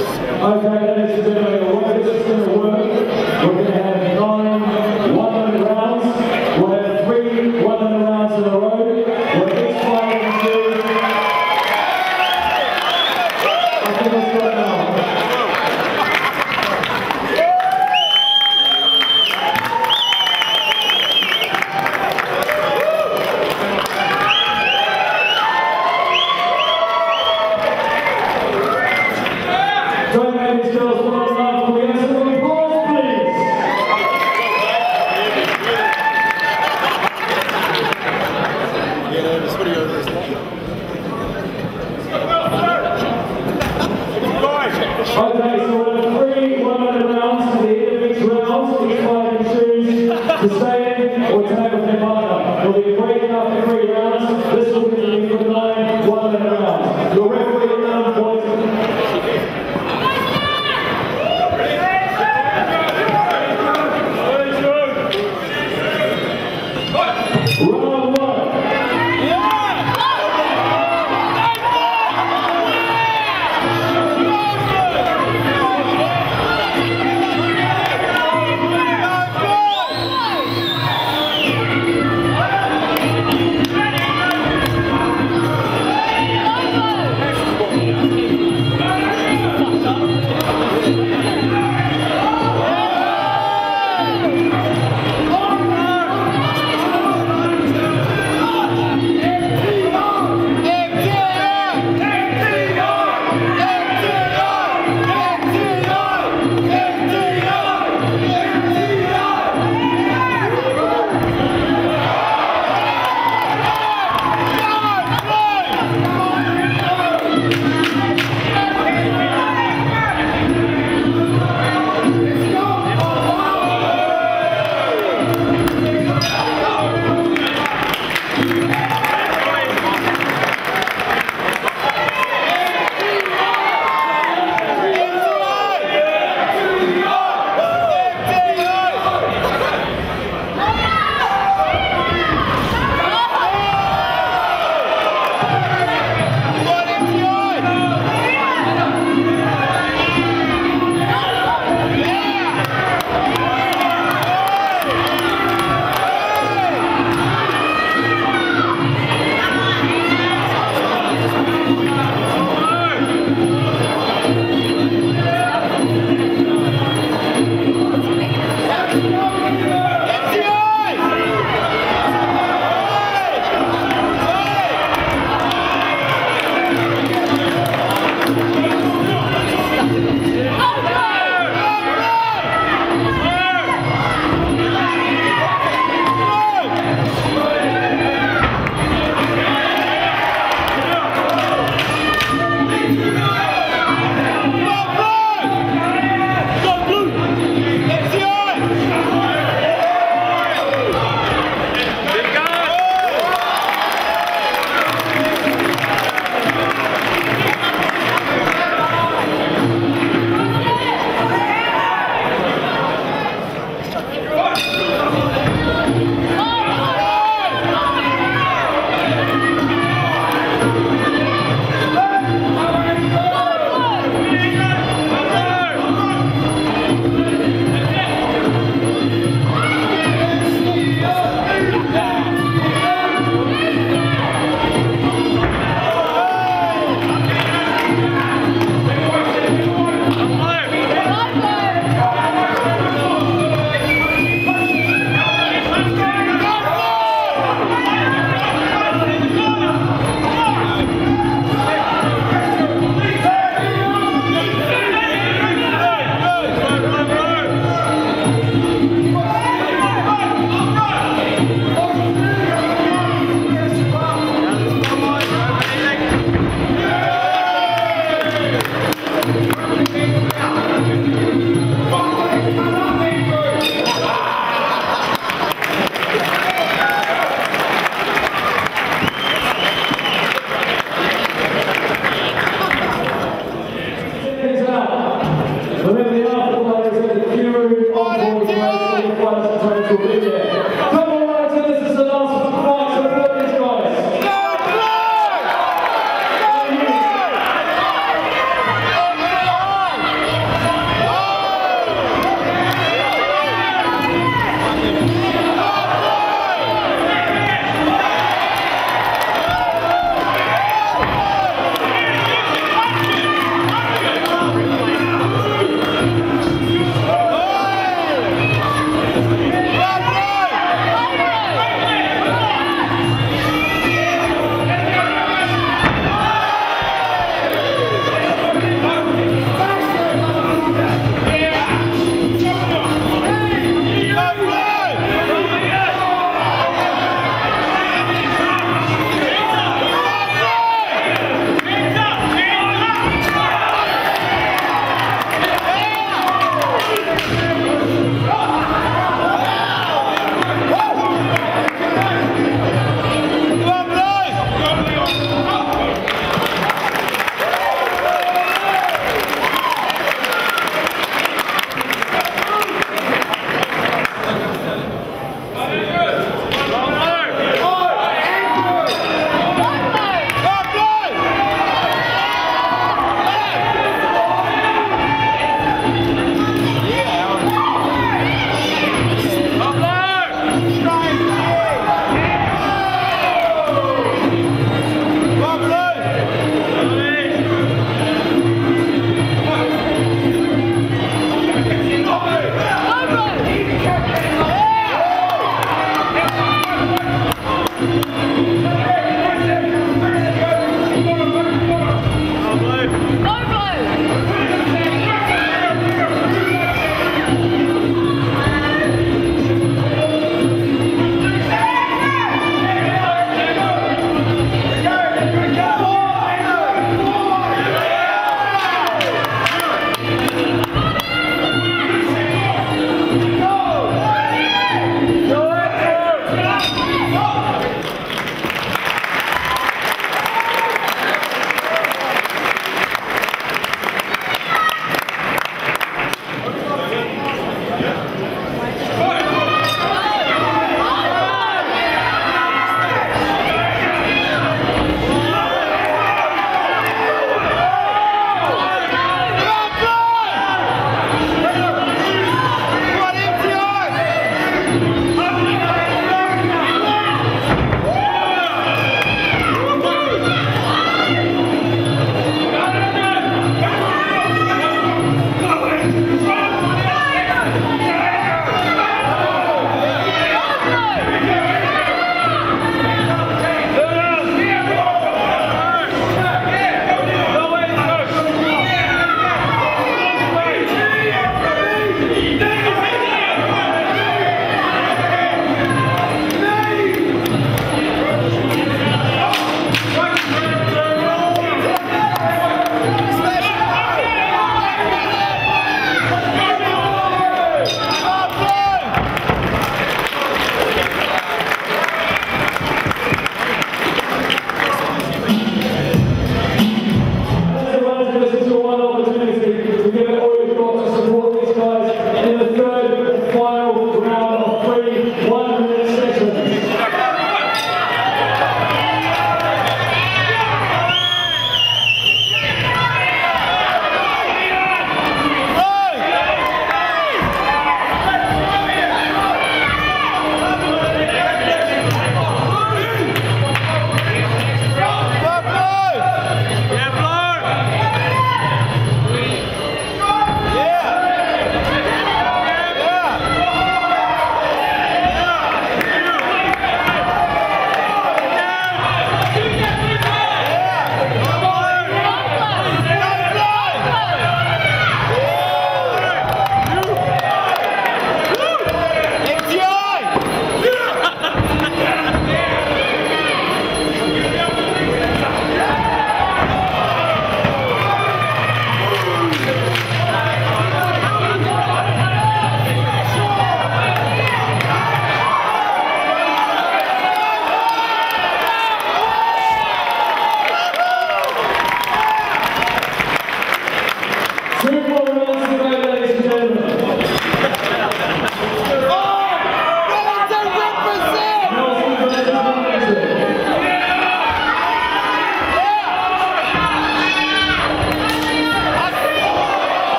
Okay,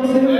세